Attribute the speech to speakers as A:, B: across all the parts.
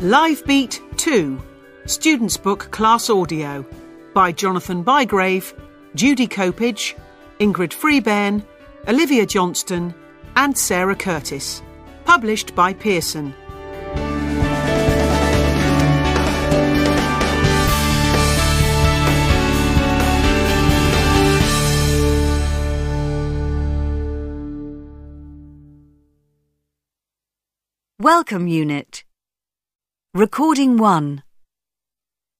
A: Live Beat 2 Students' Book Class Audio by Jonathan Bygrave, Judy Copage, Ingrid Freebairn, Olivia Johnston, and Sarah Curtis. Published by Pearson.
B: Welcome Unit. Recording 1.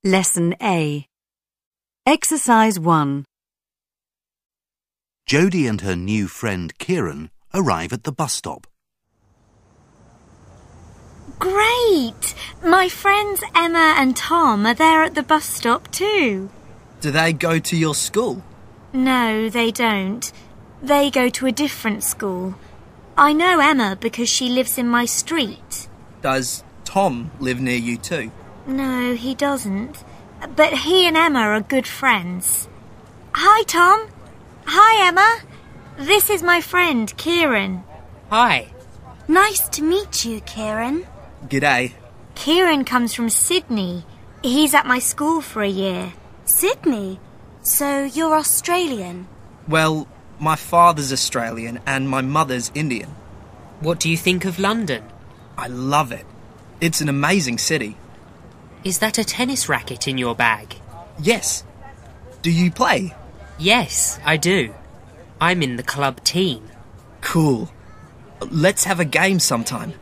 B: Lesson A. Exercise 1.
C: Jodie and her new friend Kieran arrive at the bus stop.
D: Great! My friends Emma and Tom are there at the bus stop too.
E: Do they go to your school?
D: No, they don't. They go to a different school. I know Emma because she lives in my street.
E: Does Tom live near you too?
D: No, he doesn't. But he and Emma are good friends. Hi, Tom. Hi, Emma. This is my friend, Kieran.
F: Hi.
D: Nice to meet you, Kieran.
E: G'day.
D: Kieran comes from Sydney. He's at my school for a year.
G: Sydney? So you're Australian?
E: Well, my father's Australian and my mother's Indian.
F: What do you think of London?
E: I love it. It's an amazing city.
F: Is that a tennis racket in your bag?
E: Yes. Do you play?
F: Yes, I do. I'm in the club team.
E: Cool. Let's have a game sometime.